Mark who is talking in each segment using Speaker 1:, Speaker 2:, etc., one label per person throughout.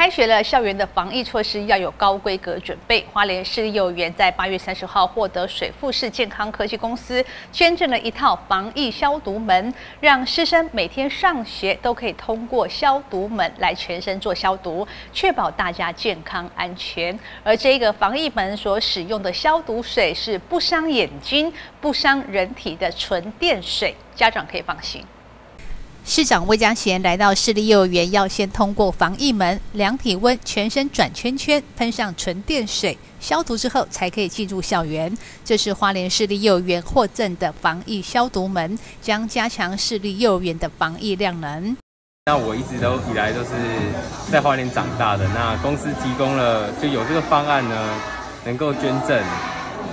Speaker 1: 开学了，校园的防疫措施要有高规格准备。花莲市幼儿园在八月三十号获得水富市健康科技公司捐赠了一套防疫消毒门，让师生每天上学都可以通过消毒门来全身做消毒，确保大家健康安全。而这个防疫门所使用的消毒水是不伤眼睛、不伤人体的纯电水，家长可以放心。市长魏家贤来到市立幼儿园，要先通过防疫门量体温，全身转圈圈，喷上纯电水消毒之后，才可以进入校园。这是花莲市立幼儿园获赠的防疫消毒门，将加强市立幼儿园的防疫量能。
Speaker 2: 那我一直都以来都是在花莲长大的，那公司提供了就有这个方案呢，能够捐赠。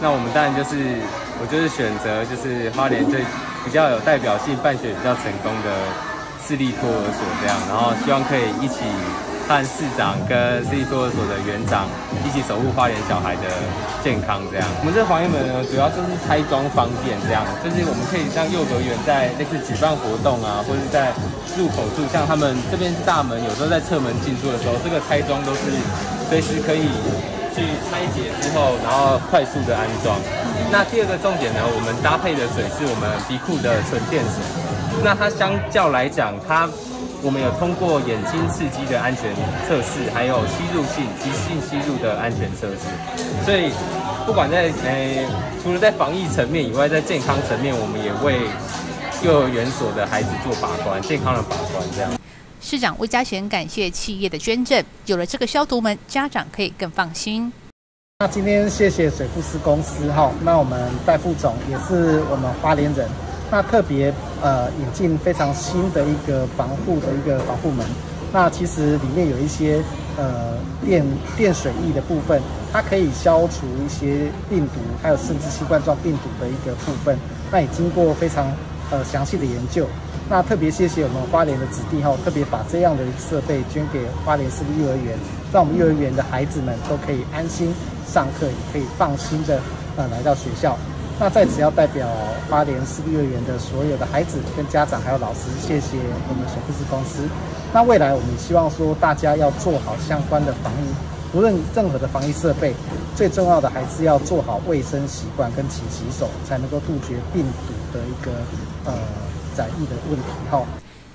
Speaker 2: 那我们当然就是，我就是选择就是花莲最比较有代表性、办学比较成功的。私立托儿所这样，然后希望可以一起和市长跟私立托儿所的园长一起守护花莲小孩的健康这样。我们这个防疫门呢，主要就是拆装方便这样，就是我们可以像幼儿园在类似举办活动啊，或者是在入口处，像他们这边大门，有时候在侧门进出的时候，这个拆装都是随时可以去拆解之后，然后快速的安装。那第二个重点呢，我们搭配的水是我们鼻库的纯电水。那它相较来讲，它我们有通过眼睛刺激的安全测试，还有吸入性、急性吸入的安全测试。所以，不管在诶，除了在防疫层面以外，在健康层面，我们也为幼儿园所的孩子做把关，健康的把关。这样，
Speaker 1: 市长魏家贤感谢企业的捐赠，有了这个消毒门，家长可以更放心。
Speaker 3: 那今天谢谢水富士公司哈，那我们戴副总也是我们花莲人。那特别呃引进非常新的一个防护的一个防护门，那其实里面有一些呃电电水液的部分，它可以消除一些病毒，还有甚至新冠状病毒的一个部分。那也经过非常呃详细的研究。那特别谢谢我们花莲的子弟哈，特别把这样的设备捐给花莲市立幼儿园，让我们幼儿园的孩子们都可以安心上课，也可以放心的呃来到学校。那在此要代表花莲市立幼儿园的所有的孩子、跟家长还有老师，谢谢我们水富士公司。那未来我们希望说，大家要做好相关的防疫，无论任何的防疫设备，最重要的还是要做好卫生习惯跟勤洗手，才能够杜绝病毒的一个呃载疫的问题。哈。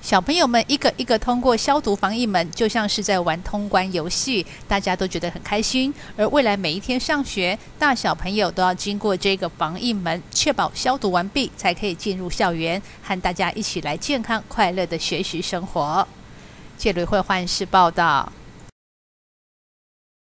Speaker 1: 小朋友们一个一个通过消毒防疫门，就像是在玩通关游戏，大家都觉得很开心。而未来每一天上学，大小朋友都要经过这个防疫门，确保消毒完毕，才可以进入校园，和大家一起来健康快乐的学习生活。借旅会换事报道。